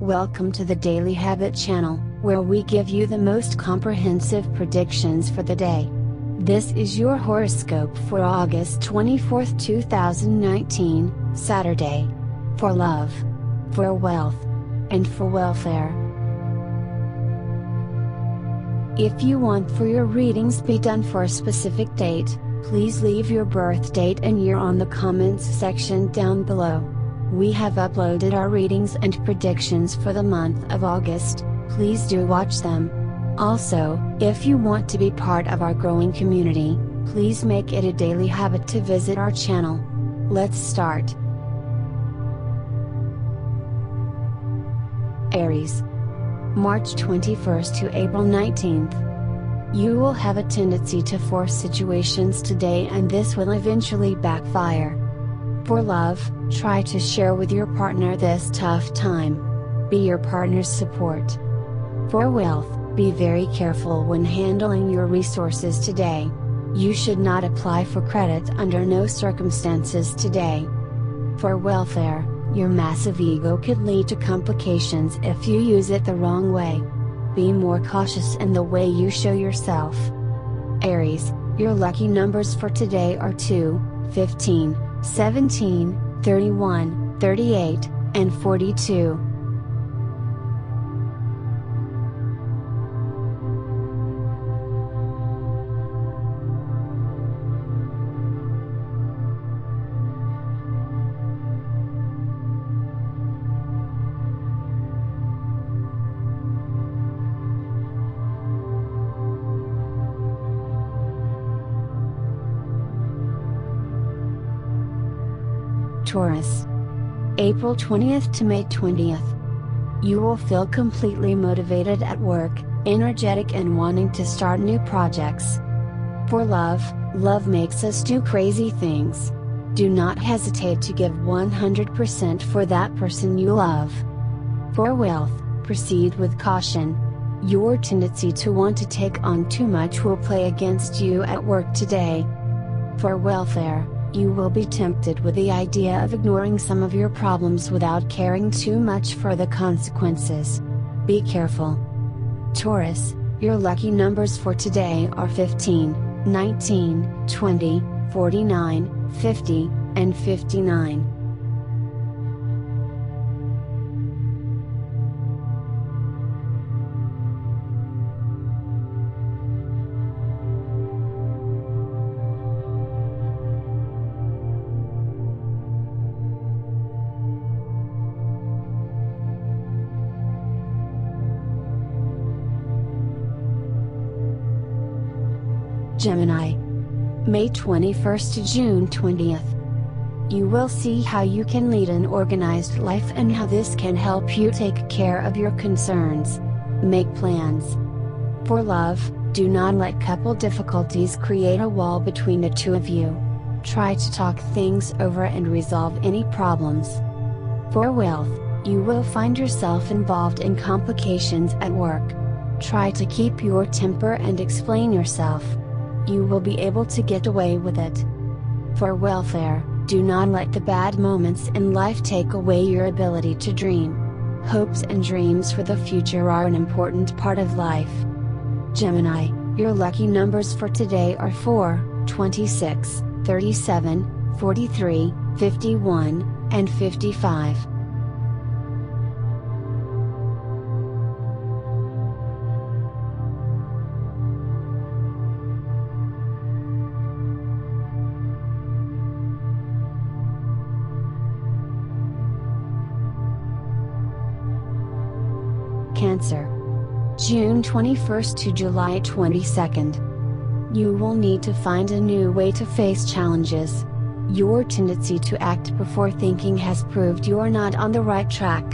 Welcome to the Daily Habit channel, where we give you the most comprehensive predictions for the day. This is your horoscope for August 24, 2019, Saturday. For love, for wealth, and for welfare. If you want for your readings be done for a specific date, please leave your birth date and year on the comments section down below. We have uploaded our readings and predictions for the month of August, please do watch them. Also, if you want to be part of our growing community, please make it a daily habit to visit our channel. Let's start. Aries. March 21st to April 19th. You will have a tendency to force situations today and this will eventually backfire. For love, try to share with your partner this tough time. Be your partner's support. For wealth, be very careful when handling your resources today. You should not apply for credit under no circumstances today. For welfare, your massive ego could lead to complications if you use it the wrong way. Be more cautious in the way you show yourself. Aries, your lucky numbers for today are 2, 15, 17, 31, 38, and 42. Taurus. April 20th to May 20th. You will feel completely motivated at work, energetic and wanting to start new projects. For love, love makes us do crazy things. Do not hesitate to give 100% for that person you love. For wealth, proceed with caution. Your tendency to want to take on too much will play against you at work today. For welfare, you will be tempted with the idea of ignoring some of your problems without caring too much for the consequences. Be careful. Taurus, your lucky numbers for today are 15, 19, 20, 49, 50, and 59. Gemini. May 21st to June 20th. You will see how you can lead an organized life and how this can help you take care of your concerns. Make plans. For love, do not let couple difficulties create a wall between the two of you. Try to talk things over and resolve any problems. For wealth, you will find yourself involved in complications at work. Try to keep your temper and explain yourself you will be able to get away with it. For welfare, do not let the bad moments in life take away your ability to dream. Hopes and dreams for the future are an important part of life. Gemini, your lucky numbers for today are 4, 26, 37, 43, 51, and 55. Cancer. June 21st to July 22nd. You will need to find a new way to face challenges. Your tendency to act before thinking has proved you're not on the right track.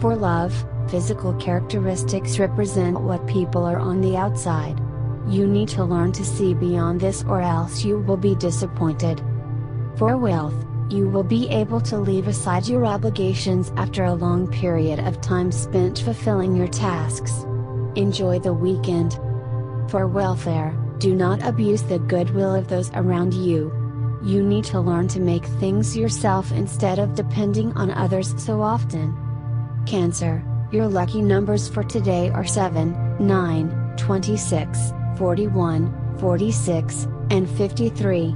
For love, physical characteristics represent what people are on the outside. You need to learn to see beyond this or else you will be disappointed. For wealth, you will be able to leave aside your obligations after a long period of time spent fulfilling your tasks. Enjoy the weekend. For welfare, do not abuse the goodwill of those around you. You need to learn to make things yourself instead of depending on others so often. Cancer, your lucky numbers for today are 7, 9, 26, 41, 46, and 53.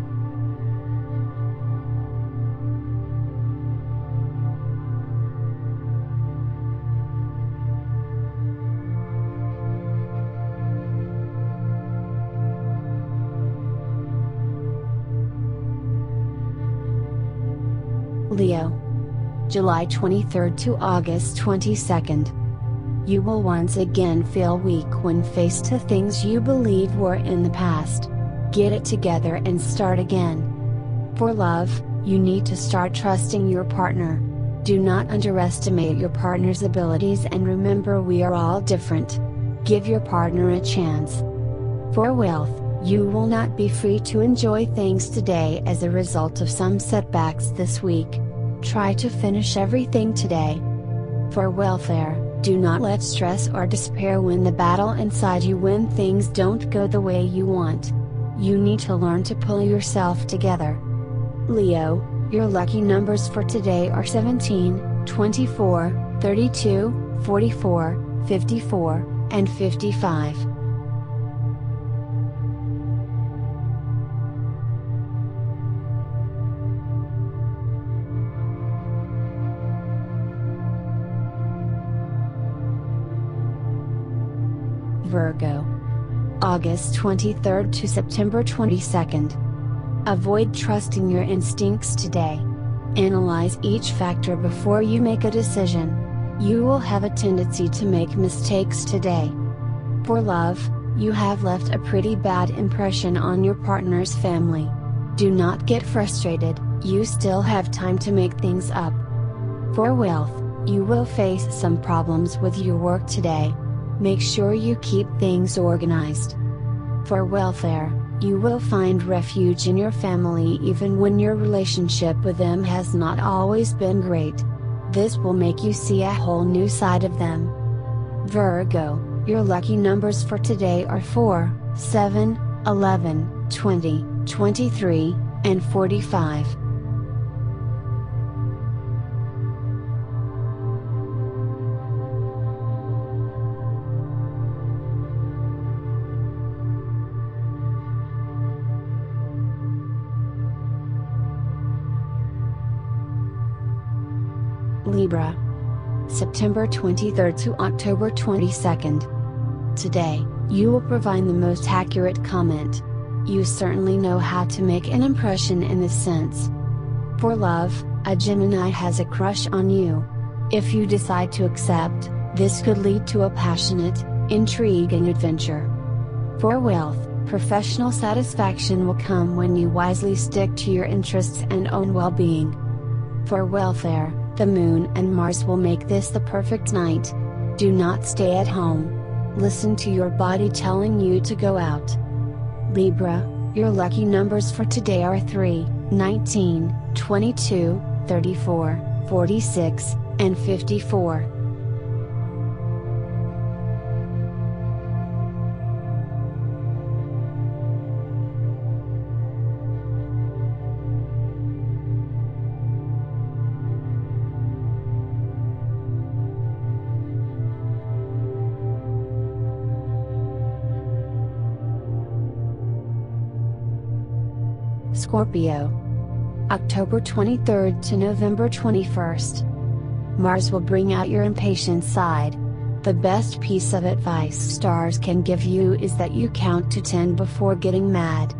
July 23 to August 22nd. You will once again feel weak when faced to things you believe were in the past. Get it together and start again. For love, you need to start trusting your partner. Do not underestimate your partner's abilities and remember we are all different. Give your partner a chance. For wealth, you will not be free to enjoy things today as a result of some setbacks this week. Try to finish everything today. For welfare, do not let stress or despair win the battle inside you when things don't go the way you want. You need to learn to pull yourself together. Leo, your lucky numbers for today are 17, 24, 32, 44, 54, and 55. Virgo. August 23rd to September 22nd. Avoid trusting your instincts today. Analyze each factor before you make a decision. You will have a tendency to make mistakes today. For love, you have left a pretty bad impression on your partner's family. Do not get frustrated, you still have time to make things up. For wealth, you will face some problems with your work today. Make sure you keep things organized. For welfare, you will find refuge in your family even when your relationship with them has not always been great. This will make you see a whole new side of them. Virgo, your lucky numbers for today are 4, 7, 11, 20, 23, and 45. Libra. September 23rd to October 22nd. Today, you will provide the most accurate comment. You certainly know how to make an impression in this sense. For love, a Gemini has a crush on you. If you decide to accept, this could lead to a passionate, intriguing adventure. For wealth, professional satisfaction will come when you wisely stick to your interests and own well being. For welfare, the Moon and Mars will make this the perfect night. Do not stay at home. Listen to your body telling you to go out. Libra, your lucky numbers for today are 3, 19, 22, 34, 46, and 54. Scorpio. October 23rd to November 21st. Mars will bring out your impatient side. The best piece of advice stars can give you is that you count to 10 before getting mad.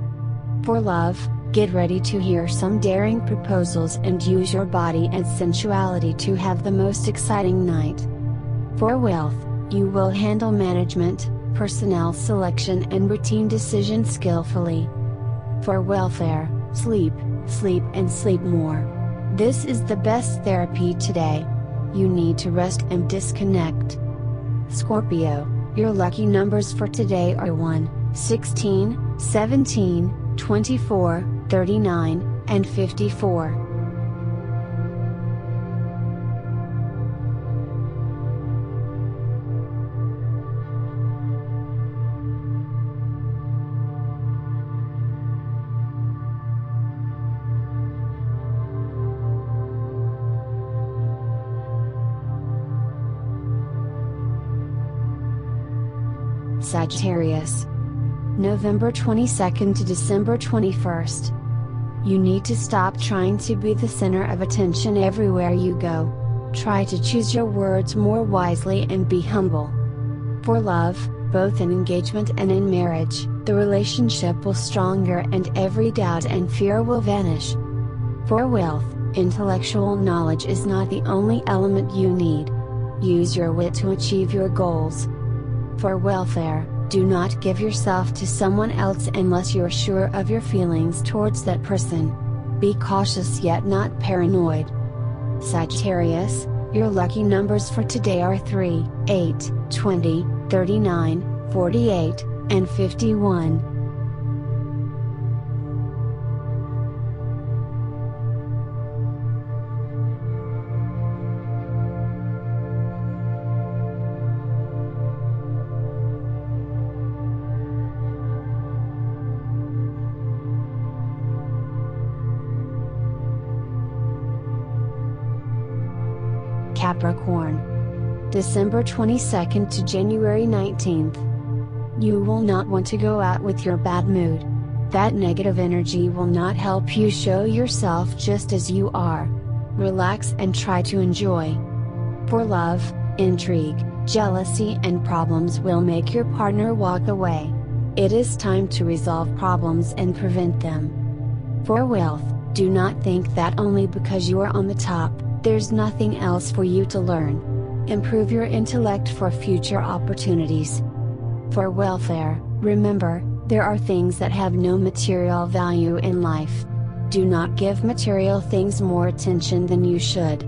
For love, get ready to hear some daring proposals and use your body and sensuality to have the most exciting night. For wealth, you will handle management, personnel selection and routine decisions skillfully. For welfare, sleep, sleep and sleep more. This is the best therapy today. You need to rest and disconnect. Scorpio, your lucky numbers for today are 1, 16, 17, 24, 39, and 54. Sagittarius. November 22nd to December 21st. You need to stop trying to be the center of attention everywhere you go. Try to choose your words more wisely and be humble. For love, both in engagement and in marriage, the relationship will stronger and every doubt and fear will vanish. For wealth, intellectual knowledge is not the only element you need. Use your wit to achieve your goals. For welfare, do not give yourself to someone else unless you're sure of your feelings towards that person. Be cautious yet not paranoid. Sagittarius, your lucky numbers for today are 3, 8, 20, 39, 48, and 51. Capricorn. December 22nd to January 19th. You will not want to go out with your bad mood. That negative energy will not help you show yourself just as you are. Relax and try to enjoy. For love, intrigue, jealousy, and problems will make your partner walk away. It is time to resolve problems and prevent them. For wealth, do not think that only because you are on the top, there's nothing else for you to learn. Improve your intellect for future opportunities. For welfare, remember, there are things that have no material value in life. Do not give material things more attention than you should.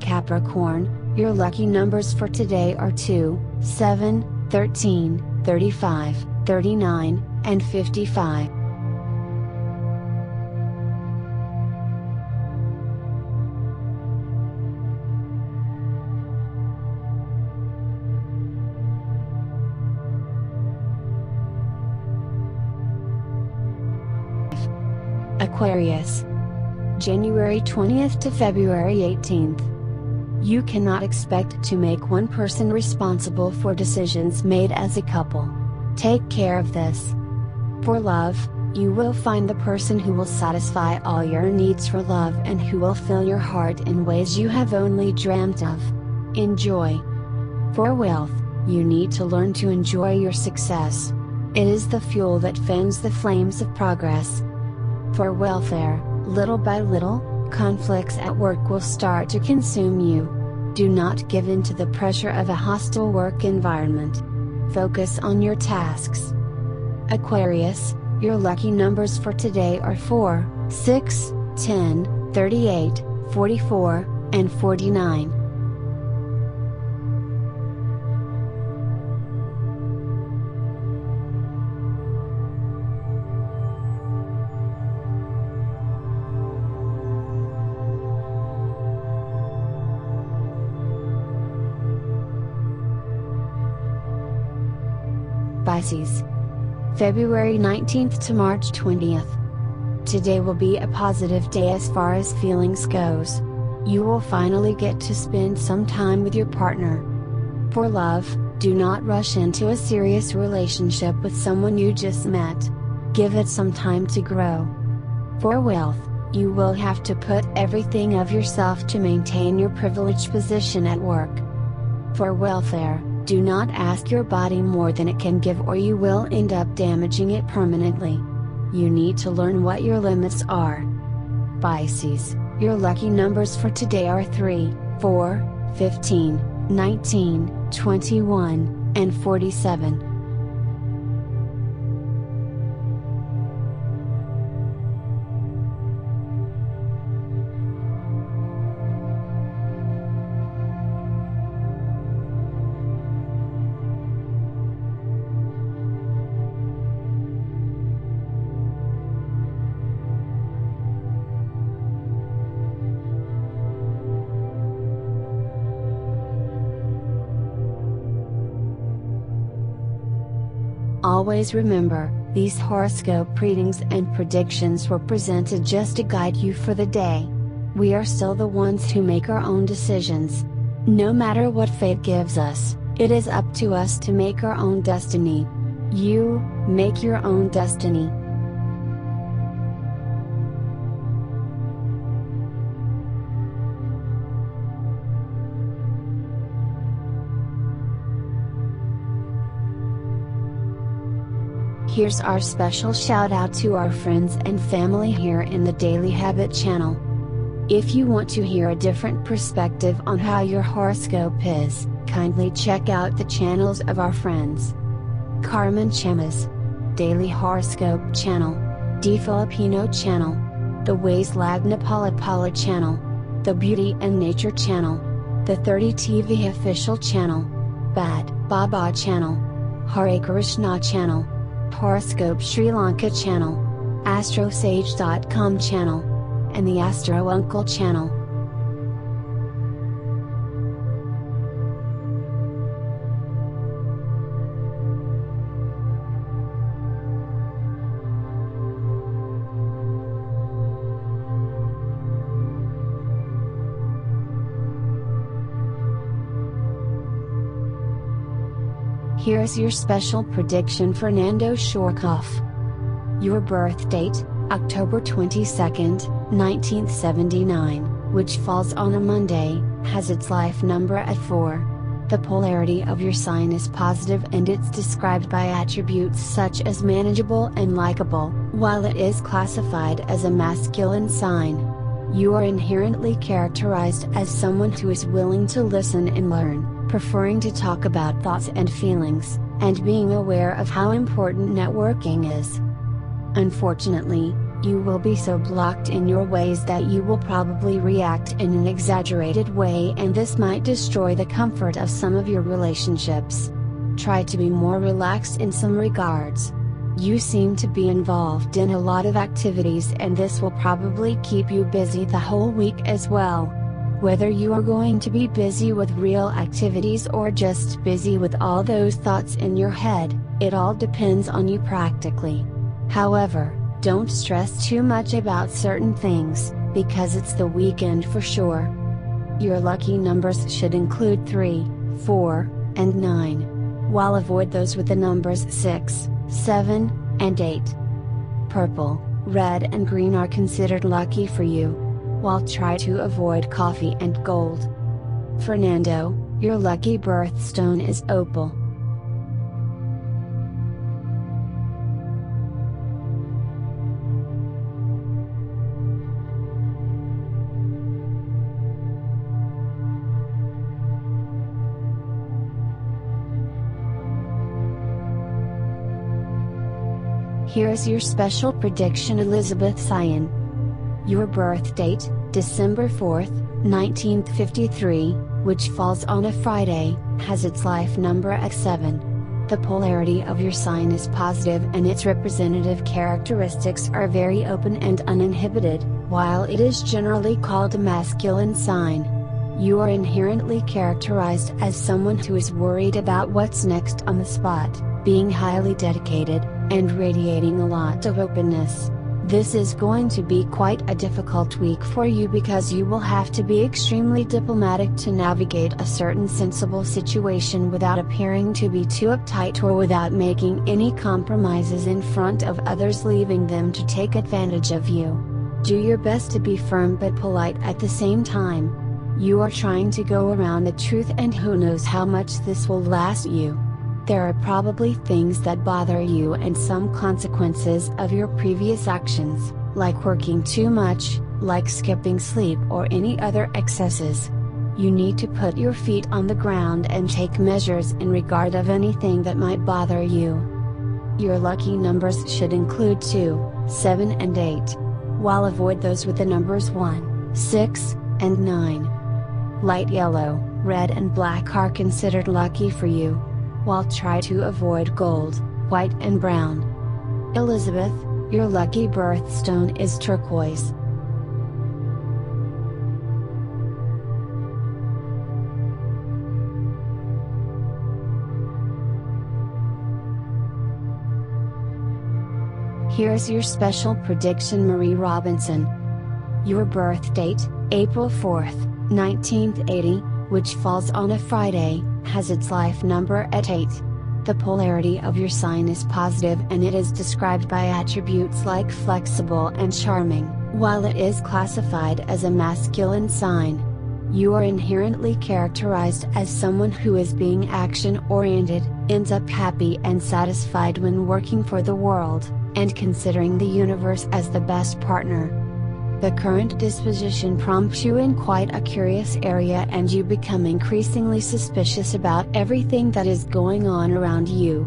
Capricorn, your lucky numbers for today are 2, 7, 13, 35, 39, and 55. Aquarius. January 20th to February 18th. You cannot expect to make one person responsible for decisions made as a couple. Take care of this. For love, you will find the person who will satisfy all your needs for love and who will fill your heart in ways you have only dreamt of. Enjoy. For wealth, you need to learn to enjoy your success. It is the fuel that fans the flames of progress. For welfare, little by little, conflicts at work will start to consume you. Do not give in to the pressure of a hostile work environment. Focus on your tasks. Aquarius, your lucky numbers for today are 4, 6, 10, 38, 44, and 49. February 19th to March 20th. Today will be a positive day as far as feelings goes. You will finally get to spend some time with your partner. For love, do not rush into a serious relationship with someone you just met. Give it some time to grow. For wealth, you will have to put everything of yourself to maintain your privileged position at work. For welfare, do not ask your body more than it can give or you will end up damaging it permanently. You need to learn what your limits are. Pisces, your lucky numbers for today are 3, 4, 15, 19, 21, and 47. Always remember, these horoscope readings and predictions were presented just to guide you for the day. We are still the ones who make our own decisions. No matter what fate gives us, It is up to us to make our own destiny. You, make your own destiny. Here's our special shout out to our friends and family here in the Daily Habit channel. If you want to hear a different perspective on how your horoscope is, kindly check out the channels of our friends. Carmen Chamas, Daily Horoscope Channel, D Filipino Channel, the Ways Lag Napalapala Channel, the Beauty and Nature Channel, the 30 TV Official Channel, Bad Baba Channel, Hare Krishna Channel, Horoscope Sri Lanka channel, AstroSage.com channel, and the Astro Uncle channel. Here's your special prediction Fernando Shorkoff. Your birth date, October 22, 1979, which falls on a Monday, has its life number at 4. The polarity of your sign is positive and it's described by attributes such as manageable and likable, while it is classified as a masculine sign. You are inherently characterized as someone who is willing to listen and learn preferring to talk about thoughts and feelings, and being aware of how important networking is. Unfortunately, you will be so blocked in your ways that you will probably react in an exaggerated way and this might destroy the comfort of some of your relationships. Try to be more relaxed in some regards. You seem to be involved in a lot of activities and this will probably keep you busy the whole week as well. Whether you are going to be busy with real activities or just busy with all those thoughts in your head, it all depends on you practically. However, don't stress too much about certain things, because it's the weekend for sure. Your lucky numbers should include 3, 4, and 9. While avoid those with the numbers 6, 7, and 8. Purple, red and green are considered lucky for you while try to avoid coffee and gold. Fernando, your lucky birthstone is opal. Here's your special prediction Elizabeth Cyan. Your birth date, December 4, 1953, which falls on a Friday, has its life number at 7. The polarity of your sign is positive and its representative characteristics are very open and uninhibited, while it is generally called a masculine sign. You are inherently characterized as someone who is worried about what's next on the spot, being highly dedicated, and radiating a lot of openness. This is going to be quite a difficult week for you because you will have to be extremely diplomatic to navigate a certain sensible situation without appearing to be too uptight or without making any compromises in front of others leaving them to take advantage of you. Do your best to be firm but polite at the same time. You are trying to go around the truth and who knows how much this will last you. There are probably things that bother you and some consequences of your previous actions, like working too much, like skipping sleep or any other excesses. You need to put your feet on the ground and take measures in regard of anything that might bother you. Your lucky numbers should include 2, 7 and 8. While avoid those with the numbers 1, 6, and 9. Light yellow, red and black are considered lucky for you while try to avoid gold, white and brown. Elizabeth, your lucky birthstone is turquoise. Here's your special prediction Marie Robinson. Your birth date, April 4th, 1980, which falls on a Friday, has its life number at 8. The polarity of your sign is positive and it is described by attributes like flexible and charming, while it is classified as a masculine sign. You are inherently characterized as someone who is being action oriented, ends up happy and satisfied when working for the world, and considering the universe as the best partner. The current disposition prompts you in quite a curious area and you become increasingly suspicious about everything that is going on around you.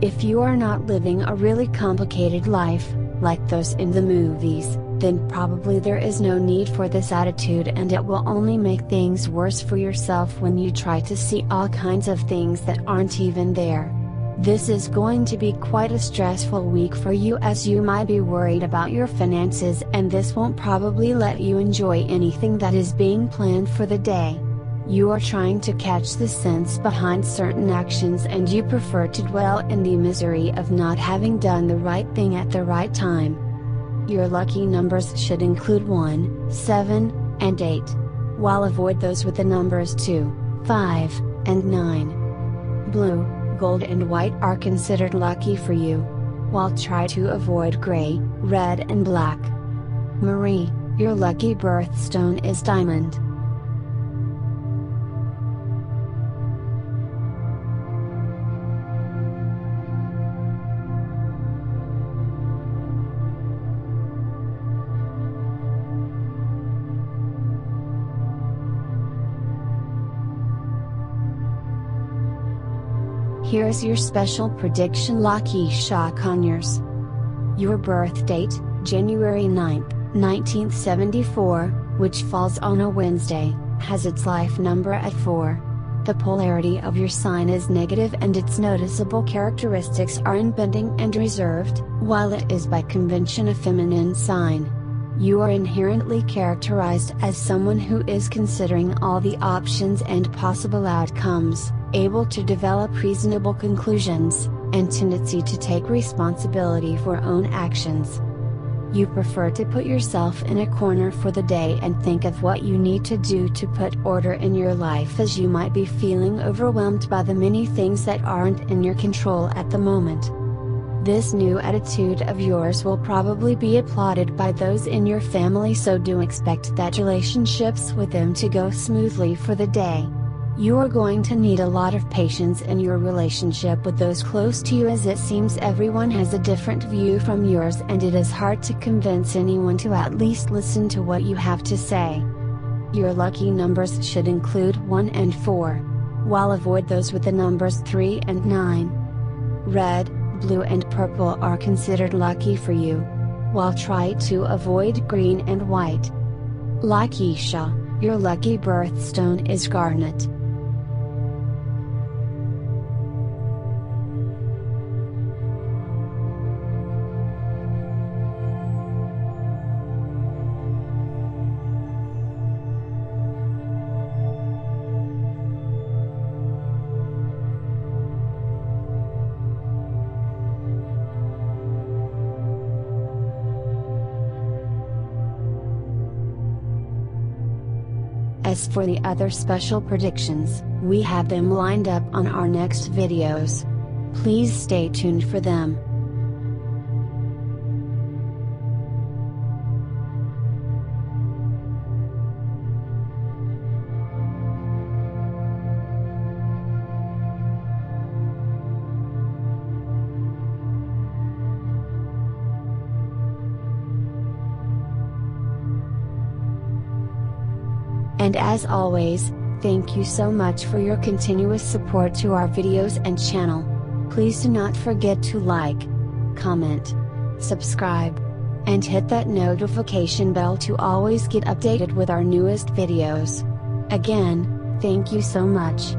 If you are not living a really complicated life, like those in the movies, then probably there is no need for this attitude and it will only make things worse for yourself when you try to see all kinds of things that aren't even there. This is going to be quite a stressful week for you as you might be worried about your finances and this won't probably let you enjoy anything that is being planned for the day. You are trying to catch the sense behind certain actions and you prefer to dwell in the misery of not having done the right thing at the right time. Your lucky numbers should include 1, 7, and 8. While avoid those with the numbers 2, 5, and 9. Blue, gold and white are considered lucky for you. While try to avoid gray, red and black. Marie, your lucky birthstone is diamond. Here's your special prediction Lakeisha Conyers. Your birth date, January 9, 1974, which falls on a Wednesday, has its life number at 4. The polarity of your sign is negative and its noticeable characteristics are unbending and reserved, while it is by convention a feminine sign. You are inherently characterized as someone who is considering all the options and possible outcomes able to develop reasonable conclusions, and tendency to take responsibility for own actions. You prefer to put yourself in a corner for the day and think of what you need to do to put order in your life as you might be feeling overwhelmed by the many things that aren't in your control at the moment. This new attitude of yours will probably be applauded by those in your family so do expect that relationships with them to go smoothly for the day. You are going to need a lot of patience in your relationship with those close to you as it seems everyone has a different view from yours and it is hard to convince anyone to at least listen to what you have to say. Your lucky numbers should include 1 and 4, while avoid those with the numbers 3 and 9. Red, blue and purple are considered lucky for you, while try to avoid green and white. Lakeisha, your lucky birthstone is garnet. For the other special predictions, we have them lined up on our next videos. Please stay tuned for them. As always, thank you so much for your continuous support to our videos and channel. Please do not forget to like, comment, subscribe, and hit that notification bell to always get updated with our newest videos. Again, thank you so much.